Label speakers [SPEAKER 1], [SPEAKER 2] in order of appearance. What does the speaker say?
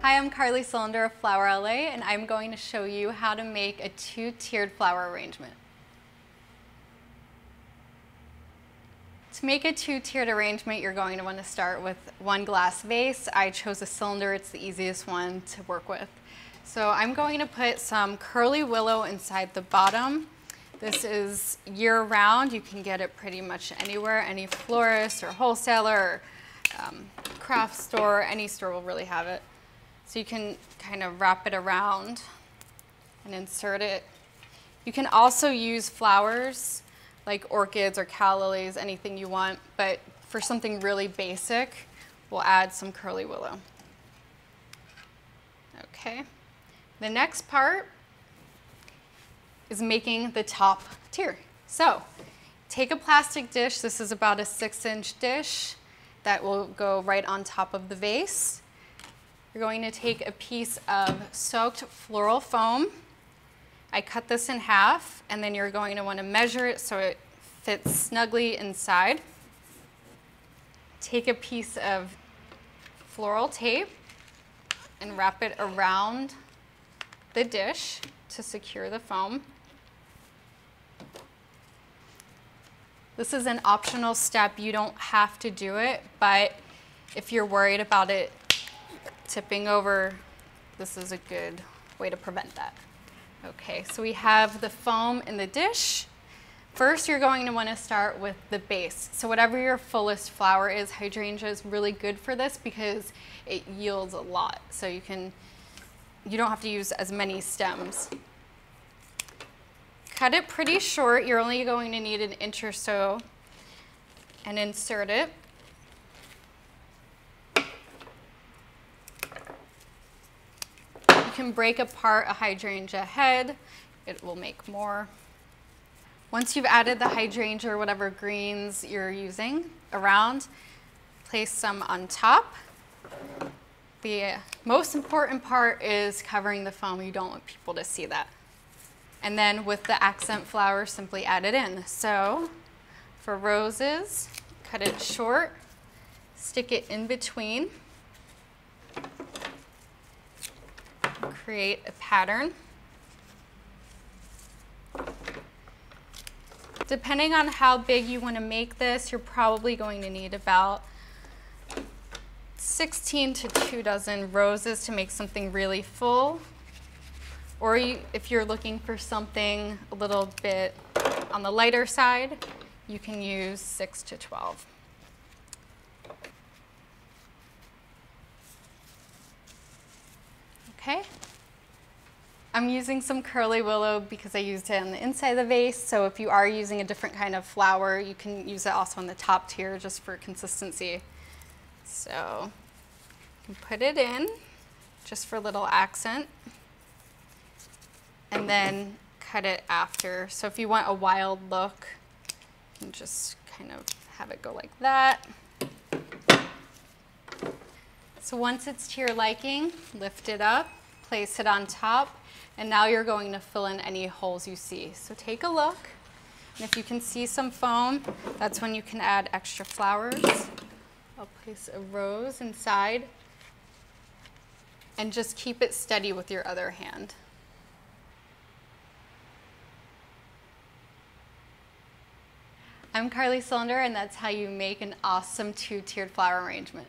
[SPEAKER 1] Hi, I'm Carly Cylinder of Flour LA and I'm going to show you how to make a two-tiered flower arrangement. To make a two-tiered arrangement, you're going to want to start with one glass vase. I chose a cylinder, it's the easiest one to work with. So I'm going to put some curly willow inside the bottom. This is year-round. You can get it pretty much anywhere, any florist or wholesaler, or, um, craft store, any store will really have it. So you can kind of wrap it around and insert it. You can also use flowers like orchids or calla lilies, anything you want, but for something really basic, we'll add some curly willow. Okay. The next part is making the top tier. So take a plastic dish. This is about a six inch dish that will go right on top of the vase. You're going to take a piece of soaked floral foam. I cut this in half, and then you're going to want to measure it so it fits snugly inside. Take a piece of floral tape and wrap it around the dish to secure the foam. This is an optional step. You don't have to do it, but if you're worried about it tipping over, this is a good way to prevent that. Okay, so we have the foam in the dish. First, you're going to want to start with the base. So whatever your fullest flower is, hydrangea is really good for this because it yields a lot. So you can, you don't have to use as many stems. Cut it pretty short. You're only going to need an inch or so and insert it. Can break apart a hydrangea head. It will make more. Once you've added the hydrangea or whatever greens you're using around, place some on top. The most important part is covering the foam. You don't want people to see that. And then with the accent flower, simply add it in. So for roses, cut it short, stick it in between. Create a pattern. Depending on how big you want to make this, you're probably going to need about 16 to two dozen roses to make something really full. Or you, if you're looking for something a little bit on the lighter side, you can use six to 12. Okay. I'm using some curly willow because I used it on the inside of the vase. So if you are using a different kind of flower, you can use it also on the top tier just for consistency. So you can put it in just for a little accent and then cut it after. So if you want a wild look, you can just kind of have it go like that. So once it's to your liking, lift it up, place it on top, and now you're going to fill in any holes you see. So take a look, and if you can see some foam, that's when you can add extra flowers. I'll place a rose inside, and just keep it steady with your other hand. I'm Carly Cylinder, and that's how you make an awesome two-tiered flower arrangement.